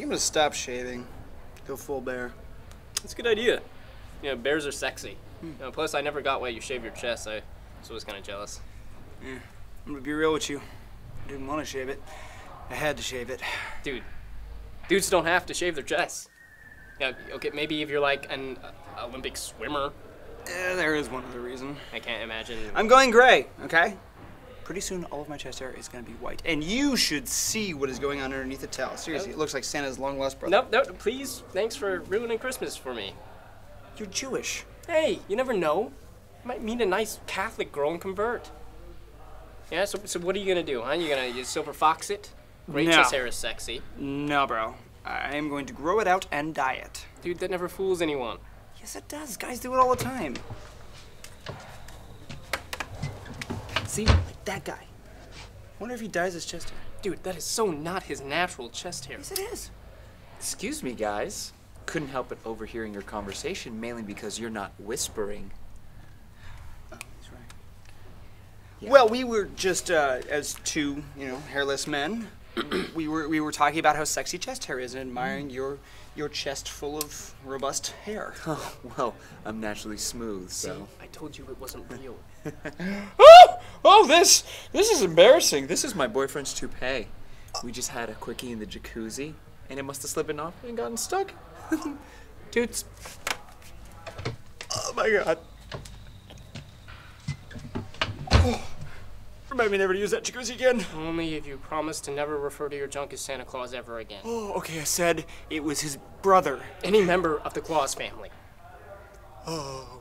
gonna stop shaving. Go full bear. That's a good idea. You know, bears are sexy. You know, plus, I never got why you shave your chest. I was always kind of jealous. Yeah, I'm gonna be real with you. I didn't want to shave it. I had to shave it. Dude, dudes don't have to shave their chests. Yeah, okay, maybe if you're like an uh, Olympic swimmer. Eh, there is one other reason. I can't imagine. I'm going gray, okay? Pretty soon, all of my chest hair is gonna be white. And you should see what is going on underneath the towel. Seriously, it looks like Santa's long lost brother. Nope, nope, please. Thanks for ruining Christmas for me. You're Jewish. Hey, you never know. You might meet a nice Catholic girl and convert. Yeah, so, so what are you gonna do, huh? You gonna you silver fox it? Great No. chest hair is sexy. No, bro. I am going to grow it out and dye it. Dude, that never fools anyone. Yes, it does. Guys do it all the time. See, like that guy. Wonder if he dyes his chest hair. Dude, that is so not his natural chest hair. Yes, it is. Excuse me, guys. Couldn't help but overhearing your conversation, mainly because you're not whispering. Oh, he's right. Well, we were just uh, as two, you know, hairless men. we were we were talking about how sexy chest hair is and admiring your your chest full of robust hair. Oh, well, I'm naturally smooth, so. I told you it wasn't real. Oh, oh, this, this is embarrassing. This is my boyfriend's toupee. We just had a quickie in the jacuzzi, and it must have slipped off and gotten stuck. Dudes. Oh my god. Remind me never to use that jacuzzi again. Only if you promise to never refer to your junk as Santa Claus ever again. Oh, okay, I said it was his brother. Any member of the Claus family. Oh,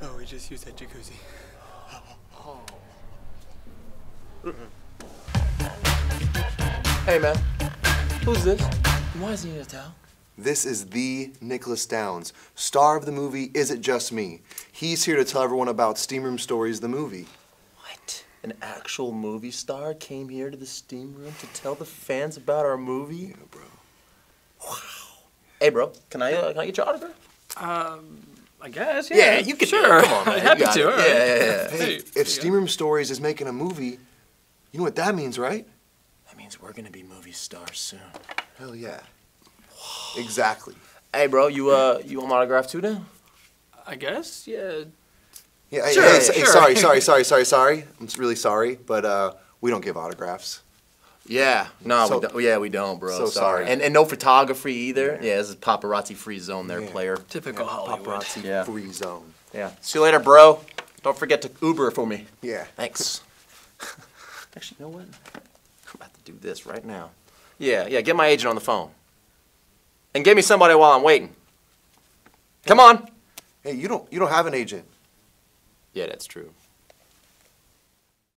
oh, we just used that jacuzzi. Hey man, who's this? Why is he in a towel? This is the Nicholas Downs, star of the movie Is It Just Me? He's here to tell everyone about Steam Room Stories, the movie. What? An actual movie star came here to the steam room to tell the fans about our movie? Yeah, bro. Wow. Hey bro, can I uh, can I get your autograph? Um, I guess, Yeah, you can. Sure. Come on, man. Happy to, it. Yeah, yeah, yeah. Hey, if Steam Room Stories is making a movie, you know what that means, right? That means we're gonna be movie stars soon. Hell yeah. Exactly. Hey bro, you uh you want my autograph too then? I guess, yeah. Yeah, hey, Sure, hey, hey, sure. sorry, sorry, sorry, sorry, sorry. I'm really sorry, but uh, we don't give autographs. Yeah. No, So- we don't. Yeah, we don't, bro. so sorry. And and no photography either. Yeah, this is paparazzi free zone there, Yeah. player. Typical Hollywood. Paparazzi Yeah. free zone. Yeah. See you later, bro. Don't forget to Uber for me. Yeah. Thanks. Actually, you know what? I'm about to do this right now. Yeah, yeah, get my agent on the phone. And give me somebody while I'm waiting. Come on. Hey, you don't you don't have an agent. Yeah, that's true.